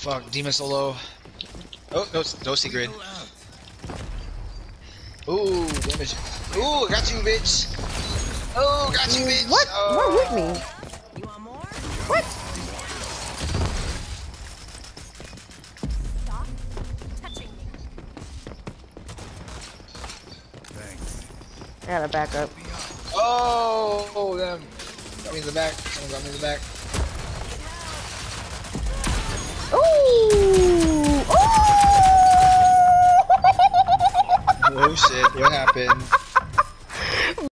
fuck, demon solo. Oh no, no secret. Ooh, damage. Ooh, got you, bitch. Oh, got you, bitch. What? Oh. What hit me? You want more? What? Stop touching me. I gotta back up. Oh, oh, damn. Got me in the back. Someone got me in the back. Oh shit, what happened?